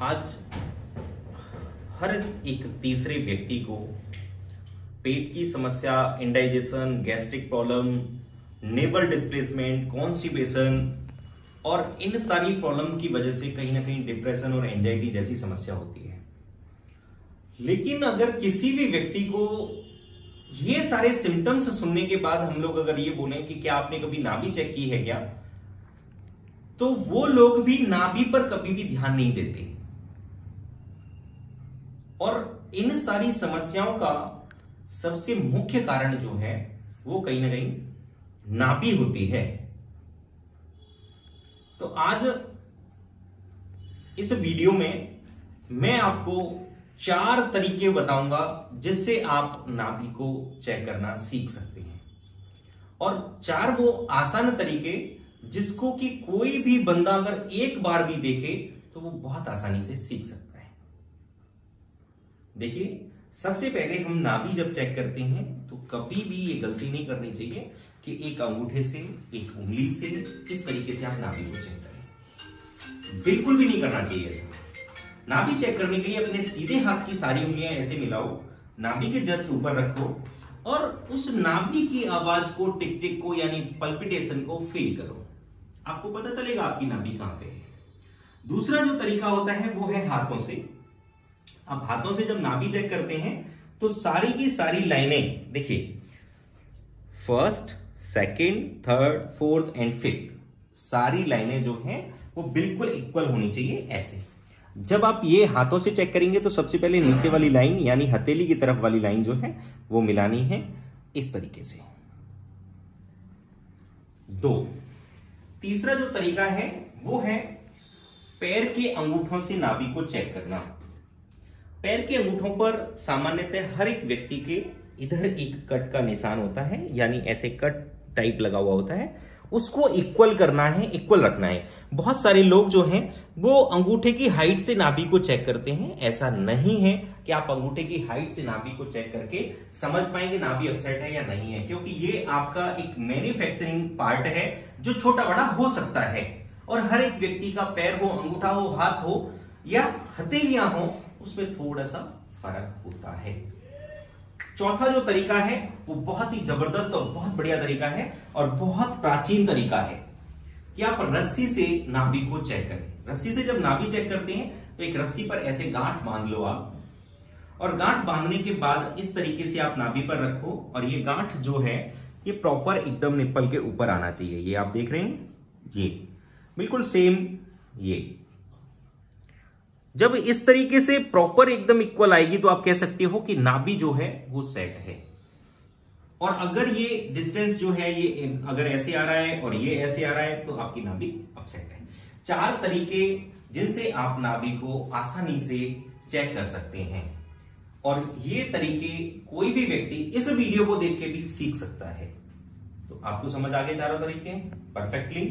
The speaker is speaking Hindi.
आज हर एक तीसरे व्यक्ति को पेट की समस्या indigestion gastric problem navel displacement constipation और इन सारी प्रॉब्लम्स की वजह से कहीं ना कहीं डिप्रेशन और एंजाइटी जैसी समस्या होती है। लेकिन अगर किसी भी व्यक्ति को ये सारे सिम्टम्स सुनने के बाद हम लोग अगर ये बोले कि क्या आपने कभी नाभि चेक की है क्या तो वो लोग भी नाभि पर कभी भी ध्यान नहीं देते। और इन सारी समस्याओं का सबसे मुख्य कारण जो है, वो कहीं ना कहीं नापी होती है। तो आज इस वीडियो में मैं आपको चार तरीके बताऊँगा जिससे आप नाभि को चेक करना सीख सकते हैं। और चार वो आसान तरीके जिसको कि कोई भी बंदा अगर एक बार भी देखे तो वो बहुत आसानी से सीख सकता है। देखिए, सबसे पहले हम नाभि जब चेक करते हैं तो कभी भी ये गलती नहीं करनी चाहिए कि एक अंगूठे से, एक उंगली से इस तरीके से आप नाभि को चेक करें। बिल्कुल भी नहीं करना चाहिए ऐसा। नाभि चेक करने के लिए अपने सीधे हाथ की सारी उंगलियाँ ऐसे मिलाओ, नाभि के जस्ट ऊपर रखो और उस नाभि की आवाज़ को टिक टिक को, यानी पल्पिटेशन को फील करो। आपको पता चलेगा आपकी नाभि कहाँ पे है। दूसरा जो तरीका होता है, वो है हाथों से। अब हाथों से जब नाभि चेक करते हैं तो सारी की सारी लाइनें, देखिए first second third fourth and fifth सारी लाइनें जो हैं, वो बिल्कुल इक्वल होनी चाहिए ऐसे। जब आप ये हाथों से चेक करेंगे तो सबसे पहले नीचे वाली लाइन यानी हथेली की तरफ़ वाली लाइन जो है, वो मिलानी है इस तरीके से। दो, तीसरा जो तरीका है, वो है पैर के अंगूठों से नाभि को चेक करना। पैर के अंगूठों पर सामान्यतः हर एक व्यक्ति के इधर एक कट का निशान होता है, यानी ऐसे कट टाइप लगा हुआ होता है। उसको इक्वल करना है इक्वल रखना है। बहुत सारे लोग जो हैं, वो अंगूठे की हाइट से नाभि को चेक करते हैं। ऐसा नहीं है कि आप अंगूठे की हाइट से नाभि को चेक करके समझ पाएँगे नाभि अपसेट है या नहीं है, क्योंकि ये आपका एक मैन्युफैक्चरिंग पार्ट है, जो छोटा बड़ा हो सकता है। और हर एक व्यक्ति का पैर हो, अंगूठा हो, हाथ हो, या हथेलियाँ हो उसमें थोड़ा सा फ़र्क होता है। चौथा जो तरीका है, वो बहुत ही ज़बरदस्त और बहुत बढ़िया तरीका है और बहुत प्राचीन तरीका है। कि आप रस्सी से नाभि को चेक करें। रस्सी से जब नाभि चेक करते हैं तो एक रस्सी पर ऐसे गांठ बाँध लो आप। और गांठ बांधने के बाद इस तरीके से आप नाभि पर रखो और ये गांठ जो है, ये प्रॉपर एकदम निप्पल के ऊपर आना चाहिए। ये आप देख रहे हैं? ये। बिल्कुल सेम ये। जब इस तरीके से प्रॉपर एकदम इक्वल आएगी तो आप कह सकते हो कि नाभि जो है, वो सेट है। और अगर ये डिस्टेंस जो है, ये अगर ऐसे आ रहा है और ये ऐसे आ रहा है तो आपकी नाभि अपसेट है। चार तरीके जिनसे आप नाभि को आसानी से चेक कर सकते हैं। और ये तरीके कोई भी व्यक्ति इस वीडियो को देख के भी सीख सकता है। तो आपको समझ आ गए चारों तरीके? परफेक्टली